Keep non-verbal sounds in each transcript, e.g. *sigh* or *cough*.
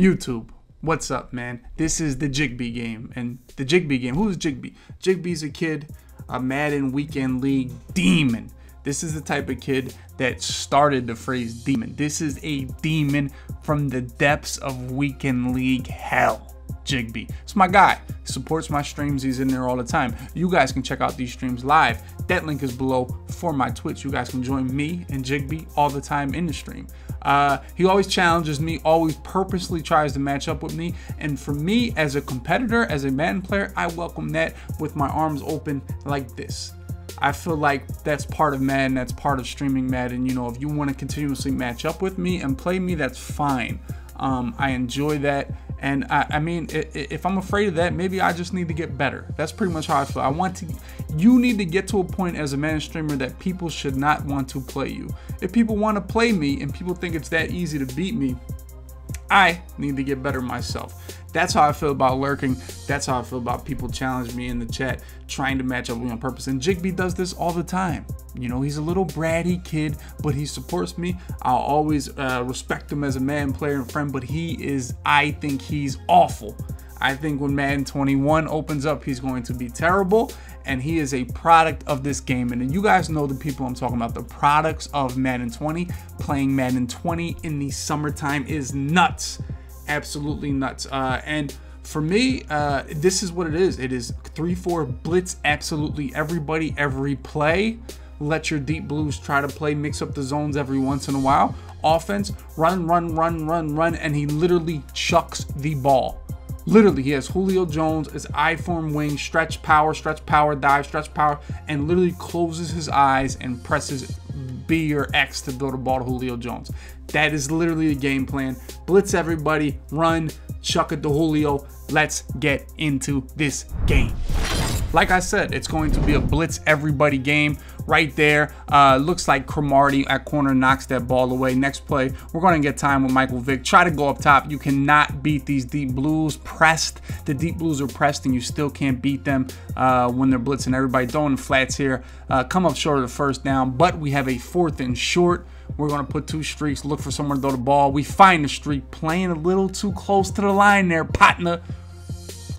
YouTube, what's up, man? This is the Jigby game. And the Jigby game, who's Jigby? Jigby's a kid, a Madden Weekend League demon. This is the type of kid that started the phrase demon. This is a demon from the depths of Weekend League hell. Jigby. It's my guy. Supports my streams. He's in there all the time. You guys can check out these streams live. That link is below for my Twitch. You guys can join me and Jigby all the time in the stream. Uh, he always challenges me, always purposely tries to match up with me. And for me, as a competitor, as a Madden player, I welcome that with my arms open like this. I feel like that's part of Madden, that's part of streaming Madden. You know, if you want to continuously match up with me and play me, that's fine. Um, I enjoy that. And I, I, mean, if I'm afraid of that, maybe I just need to get better. That's pretty much how I feel. I want to, you need to get to a point as a man streamer that people should not want to play you. If people want to play me and people think it's that easy to beat me, I need to get better myself. That's how I feel about lurking. That's how I feel about people challenge me in the chat, trying to match up with me on purpose. And Jigby does this all the time. You know, he's a little bratty kid, but he supports me. I'll always uh, respect him as a man, player, and friend, but he is, I think he's awful. I think when Madden 21 opens up, he's going to be terrible and he is a product of this game. And you guys know the people I'm talking about. The products of Madden 20. Playing Madden 20 in the summertime is nuts. Absolutely nuts. Uh, and for me, uh, this is what it is. It is 3-4 blitz absolutely everybody, every play. Let your deep blues try to play, mix up the zones every once in a while. Offense, run, run, run, run, run, and he literally chucks the ball. Literally, he has Julio Jones as I form wing, stretch power, stretch power, dive, stretch power, and literally closes his eyes and presses B or X to build a ball to Julio Jones. That is literally the game plan. Blitz everybody, run, chuck it to Julio. Let's get into this game. Like I said, it's going to be a blitz everybody game right there. Uh, looks like Cromartie at corner knocks that ball away. Next play, we're going to get time with Michael Vick. Try to go up top. You cannot beat these deep blues pressed. The deep blues are pressed and you still can't beat them uh, when they're blitzing everybody. Throwing flats here. Uh, come up short of the first down, but we have a fourth and short. We're going to put two streaks, look for someone to throw the ball. We find the streak playing a little too close to the line there, partner.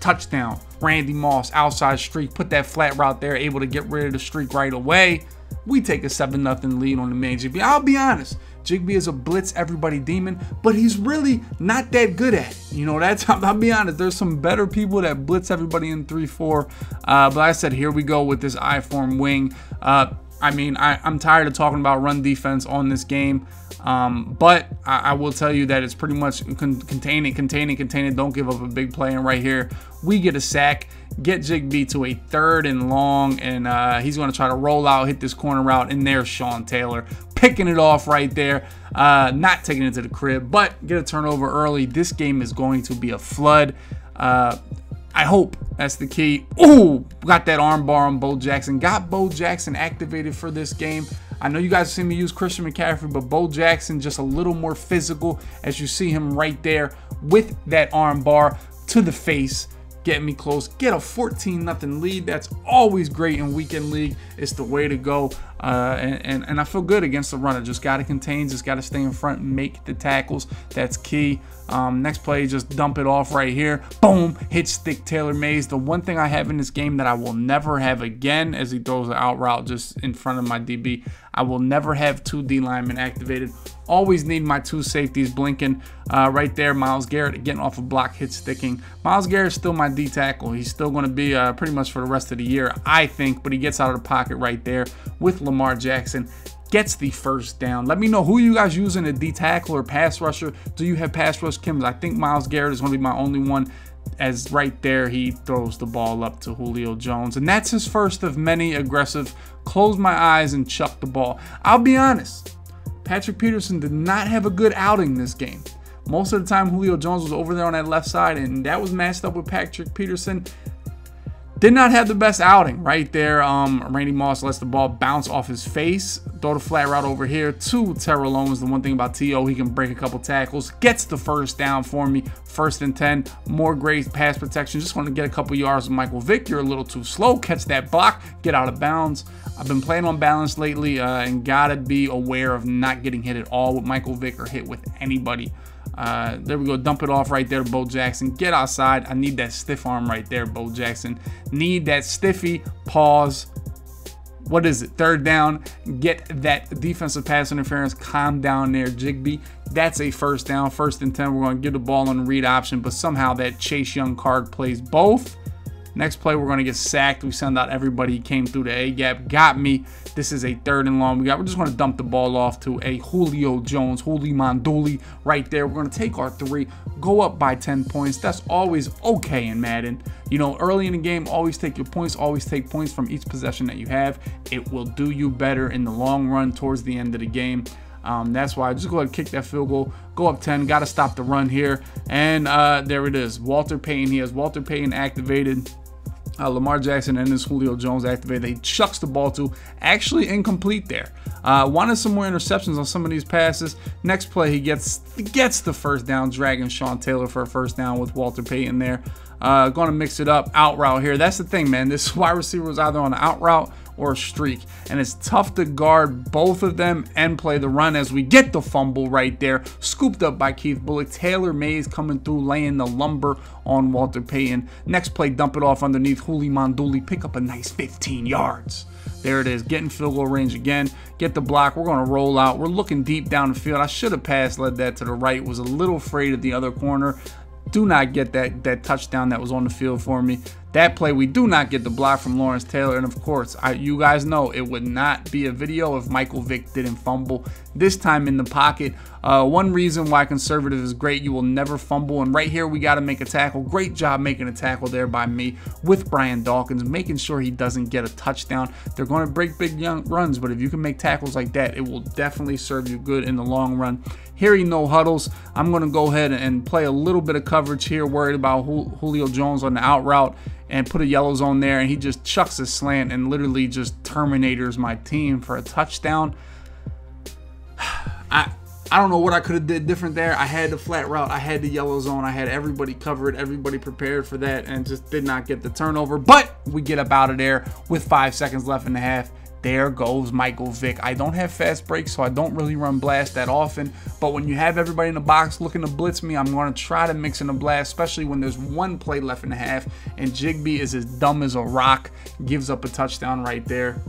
Touchdown. Randy Moss, outside streak, put that flat route there, able to get rid of the streak right away. We take a 7 0 lead on the main Jigby. I'll be honest, Jigby is a blitz everybody demon, but he's really not that good at it. You know, that's, *laughs* I'll be honest, there's some better people that blitz everybody in 3 4. Uh, but like I said, here we go with this I form wing. Uh, I mean, I, am tired of talking about run defense on this game. Um, but I, I, will tell you that it's pretty much con contain it, contain it, contain it. Don't give up a big play. And right here, we get a sack, get Jigby to a third and long, and uh, he's going to try to roll out, hit this corner route, and there's Sean Taylor picking it off right there. Uh, not taking it to the crib, but get a turnover early. This game is going to be a flood. Uh, I hope that's the key. Ooh, got that arm bar on Bo Jackson. Got Bo Jackson activated for this game. I know you guys see me use Christian McCaffrey, but Bo Jackson just a little more physical as you see him right there with that arm bar to the face get me close, get a 14 nothing lead. That's always great in weekend league. It's the way to go. Uh, and, and, and, I feel good against the runner. Just got to contain, just got to stay in front, make the tackles. That's key. Um, next play, just dump it off right here. Boom, hit stick Taylor Mays. The one thing I have in this game that I will never have again as he throws the out route just in front of my DB. I will never have two D linemen activated. Always need my two safeties blinking uh, right there. Myles Garrett getting off a block, hit sticking. Myles Garrett is still my D tackle. He's still going to be uh, pretty much for the rest of the year, I think, but he gets out of the pocket right there with Lamar Jackson gets the first down. Let me know who you guys using a D tackle or pass rusher. Do you have pass rush Kims? I think Myles Garrett is going to be my only one as right there he throws the ball up to Julio Jones. And that's his first of many aggressive close my eyes and chuck the ball. I'll be honest, Patrick Peterson did not have a good outing this game. Most of the time, Julio Jones was over there on that left side, and that was matched up with Patrick Peterson did not have the best outing right there. Um, Randy Moss lets the ball bounce off his face. Throw the flat route over here to Terrell Owens. The one thing about T.O., he can break a couple tackles. Gets the first down for me. First and 10. More great pass protection. Just want to get a couple yards with Michael Vick. You're a little too slow. Catch that block. Get out of bounds. I've been playing on balance lately uh, and got to be aware of not getting hit at all with Michael Vick or hit with anybody. Uh, there we go. Dump it off right there Bo Jackson. Get outside. I need that stiff arm right there, Bo Jackson. Need that stiffy. Pause. What is it? Third down. Get that defensive pass interference. Calm down there, Jigby. That's a first down. First and 10. We're going to give the ball on read option, but somehow that Chase Young card plays both. Next play, we're going to get sacked. We send out everybody. He came through the A gap, got me. This is a third and long. We got. We're just going to dump the ball off to a Julio Jones, Julio Monduli right there. We're going to take our three, go up by 10 points. That's always okay in Madden. You know, early in the game, always take your points. Always take points from each possession that you have. It will do you better in the long run towards the end of the game. Um, that's why I just go ahead and kick that field goal, go up 10, got to stop the run here. And uh, there it is. Walter Payton. He has Walter Payton activated. Uh, Lamar Jackson and this Julio Jones activated. They chucks the ball to actually incomplete there. Uh, wanted some more interceptions on some of these passes. Next play, he gets gets the first down, dragging Sean Taylor for a first down with Walter Payton there. Uh, going to mix it up out route here. That's the thing, man. This *laughs* wide receiver was either on the out route or a streak. And it's tough to guard both of them and play the run as we get the fumble right there. Scooped up by Keith Bulluck. Taylor Mays coming through, laying the lumber on Walter Payton. Next play, dump it off underneath Huli Monduli. Pick up a nice 15 yards. There it is, getting field goal range again. Get the block. We're going to roll out. We're looking deep down the field. I should have passed, led that to the right. Was a little afraid of the other corner do not get that that touchdown that was on the field for me. That play, we do not get the block from Lawrence Taylor. And of course, I, you guys know it would not be a video if Michael Vick didn't fumble. This time in the pocket. Uh, one reason why conservative is great, you will never fumble. And right here, we got to make a tackle. Great job making a tackle there by me with Brian Dawkins, making sure he doesn't get a touchdown. They're going to break big young runs, but if you can make tackles like that, it will definitely serve you good in the long run. Hearing no huddles, I'm going to go ahead and play a little bit of coverage here, worried about Julio Jones on the out route and put a yellow zone there and he just chucks a slant and literally just terminators my team for a touchdown. *sighs* I I don't know what I could have did different there. I had the flat route, I had the yellow zone, I had everybody covered, everybody prepared for that, and just did not get the turnover. But we get up out of there with five seconds left in the half. There goes Michael Vick. I don't have fast breaks, so I don't really run blast that often. But when you have everybody in the box looking to blitz me, I'm going to try to mix in a blast, especially when there's one play left in the half. And Jigby is as dumb as a rock, gives up a touchdown right there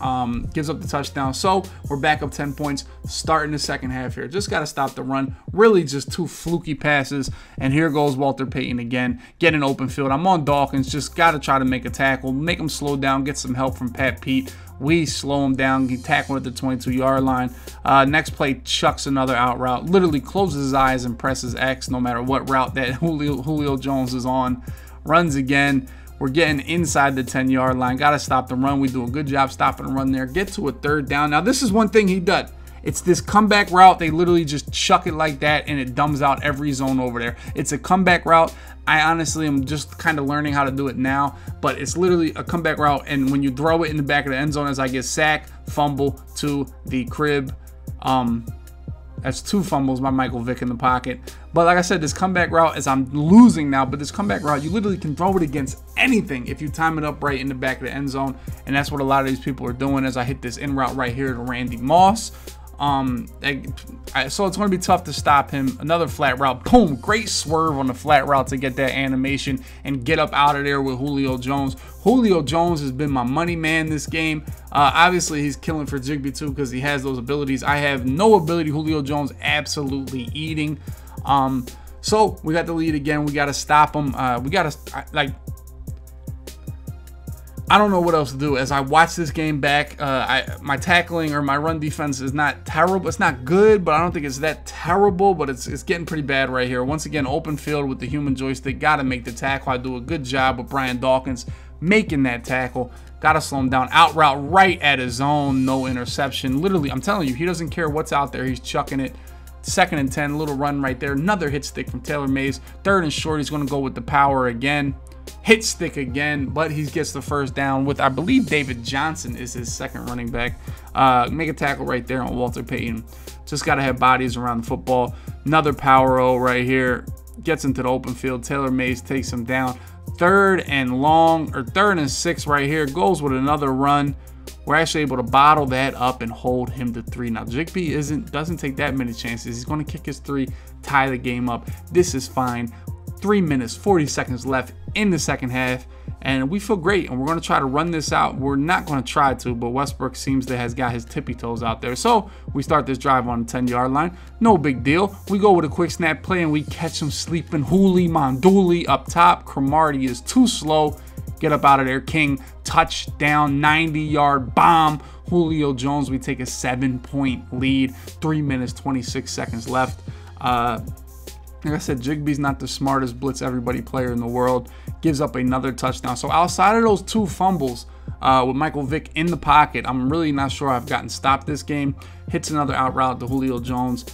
um, gives up the touchdown. So we're back up 10 points starting the second half here. Just got to stop the run. Really just two fluky passes. And here goes Walter Payton again, getting open field. I'm on Dawkins. Just got to try to make a tackle, make him slow down, get some help from Pat Pete. We slow him down. He tackle at the 22 yard line. Uh, next play, chucks another out route. Literally closes his eyes and presses X no matter what route that *laughs* Julio, Julio Jones is on. Runs again. We're getting inside the 10 yard line. Got to stop the run. We do a good job stopping the run there. Get to a third down. Now, this is one thing he does. It's this comeback route. They literally just chuck it like that and it dumbs out every zone over there. It's a comeback route. I honestly am just kind of learning how to do it now, but it's literally a comeback route. And when you throw it in the back of the end zone as I get sacked, fumble to the crib, um, that's two fumbles by Michael Vick in the pocket. But like I said, this comeback route is I'm losing now, but this comeback route, you literally can throw it against anything if you time it up right in the back of the end zone. And that's what a lot of these people are doing as I hit this in route right here to Randy Moss. Um, so it's going to be tough to stop him. Another flat route. Boom. Great swerve on the flat route to get that animation and get up out of there with Julio Jones. Julio Jones has been my money man this game. Uh, obviously, he's killing for Jigby too because he has those abilities. I have no ability. Julio Jones absolutely eating. Um, so we got the lead again. We got to stop them. Uh, we got to like I don't know what else to do. As I watch this game back, uh, I, my tackling or my run defense is not terrible. It's not good, but I don't think it's that terrible. But it's it's getting pretty bad right here. Once again, open field with the human joystick. Got to make the tackle. I do a good job with Brian Dawkins making that tackle. Got to slow him down. Out route right at his own. No interception. Literally, I'm telling you, he doesn't care what's out there. He's chucking it. Second and 10, little run right there. Another hit stick from Taylor Mays. Third and short, he's going to go with the power again hit stick again, but he gets the first down with, I believe, David Johnson is his second running back. Uh, make a tackle right there on Walter Payton. Just got to have bodies around the football. Another power O right here. Gets into the open field. Taylor Mays takes him down. Third and long, or third and six right here. Goes with another run. We're actually able to bottle that up and hold him to three. Now, Jigby isn't doesn't take that many chances. He's going to kick his three, tie the game up. This is fine. Three minutes, 40 seconds left in the second half and we feel great and we're going to try to run this out we're not going to try to but westbrook seems to has got his tippy toes out there so we start this drive on the 10 yard line no big deal we go with a quick snap play and we catch him sleeping Hooli Monduli up top Cromartie is too slow get up out of there king touchdown 90 yard bomb julio jones we take a seven point lead three minutes 26 seconds left uh, like I said, Jigby's not the smartest blitz everybody player in the world. Gives up another touchdown. So outside of those two fumbles uh, with Michael Vick in the pocket, I'm really not sure I've gotten stopped this game. Hits another out route to Julio Jones.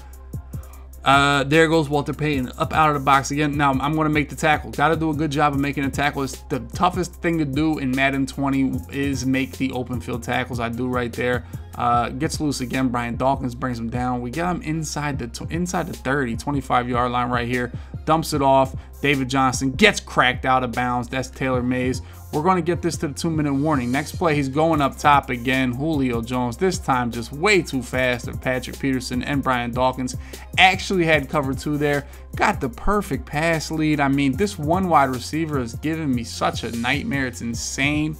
Uh, there goes Walter Payton up out of the box again. Now I'm going to make the tackle. Got to do a good job of making a tackle. It's the toughest thing to do in Madden 20 is make the open field tackles. I do right there. Uh, gets loose again. Brian Dawkins brings him down. We get him inside the inside the 30, 25 yard line right here. Dumps it off. David Johnson gets cracked out of bounds. That's Taylor Mays. We're going to get this to the two minute warning. Next play, he's going up top again. Julio Jones, this time just way too fast. And Patrick Peterson and Brian Dawkins actually had cover two there. Got the perfect pass lead. I mean, this one wide receiver is giving me such a nightmare. It's insane.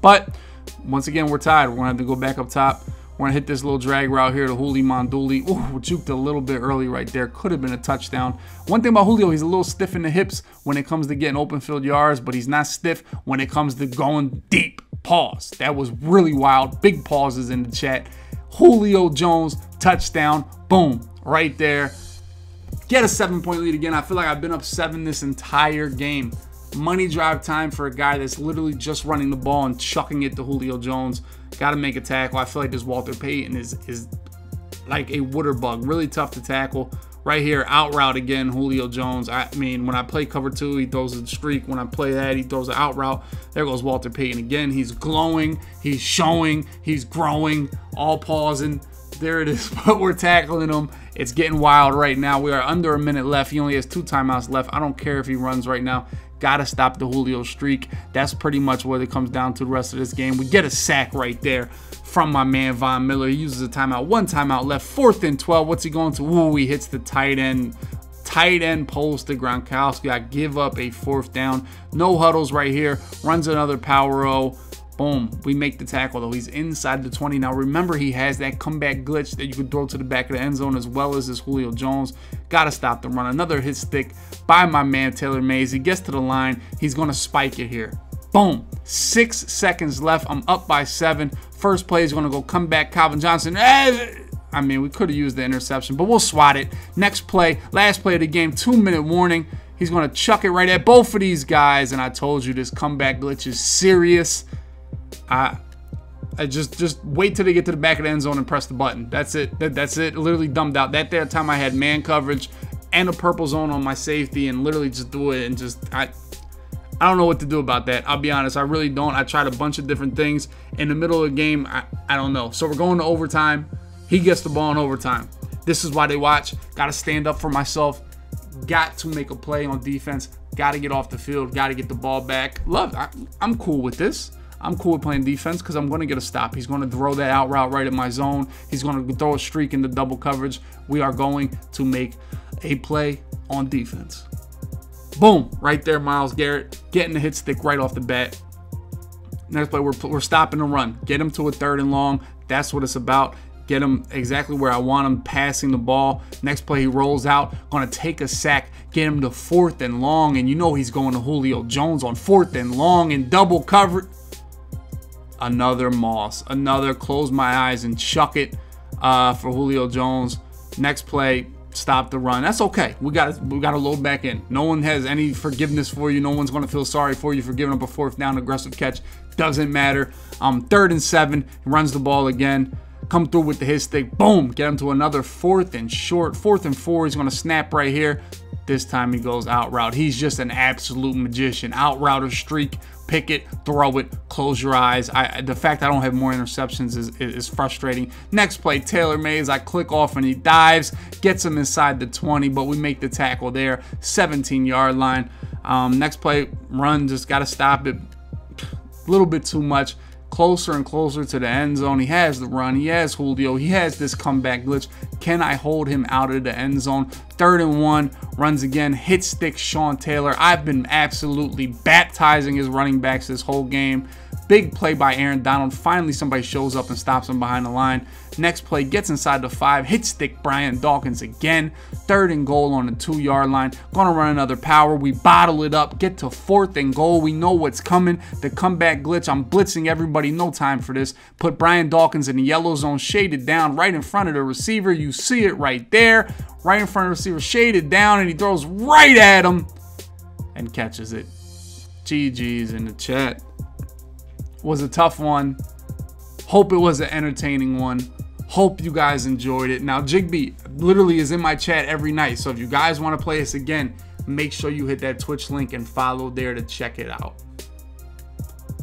But once again, we're tied. We're going to have to go back up top. We're going to hit this little drag route here to Hooli Monduli. Ooh, juked a little bit early right there. Could have been a touchdown. One thing about Julio, he's a little stiff in the hips when it comes to getting open field yards, but he's not stiff when it comes to going deep. Pause. That was really wild. Big pauses in the chat. Julio Jones, touchdown. Boom. Right there. Get a seven point lead again. I feel like I've been up seven this entire game. Money drive time for a guy that's literally just running the ball and chucking it to Julio Jones. Got to make a tackle. I feel like this Walter Payton is is like a water bug. Really tough to tackle. Right here, out route again, Julio Jones. I mean, when I play cover two, he throws a streak. When I play that, he throws an out route. There goes Walter Payton again. He's glowing. He's showing. He's growing. All pausing. There it is. *laughs* But we're tackling him. It's getting wild right now. We are under a minute left. He only has two timeouts left. I don't care if he runs right now. Got to stop the Julio streak. That's pretty much what it comes down to the rest of this game. We get a sack right there from my man Von Miller. He uses a timeout. One timeout left. Fourth and 12. What's he going to? Ooh, he hits the tight end. Tight end pulls to Gronkowski. I give up a fourth down. No huddles right here. Runs another power O. Boom. We make the tackle though. He's inside the 20. Now remember, he has that comeback glitch that you can throw to the back of the end zone as well as this Julio Jones. Gotta stop the run. Another hit stick by my man Taylor Mays. He gets to the line. He's gonna spike it here. Boom. Six seconds left. I'm up by seven. First play is gonna go come back. Calvin Johnson. Eh, I mean, we could have used the interception, but we'll swat it. Next play, last play of the game, two minute warning. He's to chuck it right at both of these guys. And I told you this comeback glitch is serious. I I just just wait till they get to the back of the end zone and press the button. That's it. That, that's it. Literally dumbed out. That there time I had man coverage and a purple zone on my safety and literally just do it and just I I don't know what to do about that. I'll be honest. I really don't. I tried a bunch of different things in the middle of the game. I, I don't know. So we're going to overtime. He gets the ball in overtime. This is why they watch. Got to stand up for myself. Got to make a play on defense. Got to get off the field. Got to get the ball back. Love. I, I'm cool with this. I'm cool with playing defense because I'm going to get a stop. He's going to throw that out route right at my zone. He's going to throw a streak into double coverage. We are going to make a play on defense. Boom, right there, Myles Garrett getting the hit stick right off the bat. Next play, we're, we're stopping the run. Get him to a third and long. That's what it's about. Get him exactly where I want him, passing the ball. Next play, he rolls out, gonna take a sack, get him to fourth and long, and you know he's going to Julio Jones on fourth and long and double coverage another Moss, another close my eyes and chuck it uh, for Julio Jones. Next play, stop the run. That's okay. We got we got to load back in. No one has any forgiveness for you. No one's going to feel sorry for you for giving up a fourth down aggressive catch. Doesn't matter. Um, third and seven, runs the ball again. Come through with the hit stick. Boom. Get him to another fourth and short. Fourth and four. He's going to snap right here. This time he goes out route. He's just an absolute magician. Out router streak pick it, throw it, close your eyes. I, the fact I don't have more interceptions is, is frustrating. Next play, Taylor Mays. I click off and he dives, gets him inside the 20, but we make the tackle there, 17 yard line. Um, next play, run, just got to stop it. A little bit too much. Closer and closer to the end zone. He has the run. He has Julio. He has this comeback glitch. Can I hold him out of the end zone? Third and one, runs again, hit stick Sean Taylor. I've been absolutely baptizing his running backs this whole game. Big play by Aaron Donald. Finally, somebody shows up and stops him behind the line. Next play gets inside the five, hit stick Brian Dawkins again. Third and goal on the two yard line. Gonna run another power. We bottle it up, get to fourth and goal. We know what's coming. The comeback glitch. I'm blitzing everybody. No time for this. Put Brian Dawkins in the yellow zone, shaded down right in front of the receiver. You see it right there, right in front of the receiver, shaded down, and he throws right at him and catches it. GG's in the chat was a tough one. Hope it was an entertaining one. Hope you guys enjoyed it. Now, Jigby literally is in my chat every night. So if you guys want to play this again, make sure you hit that Twitch link and follow there to check it out.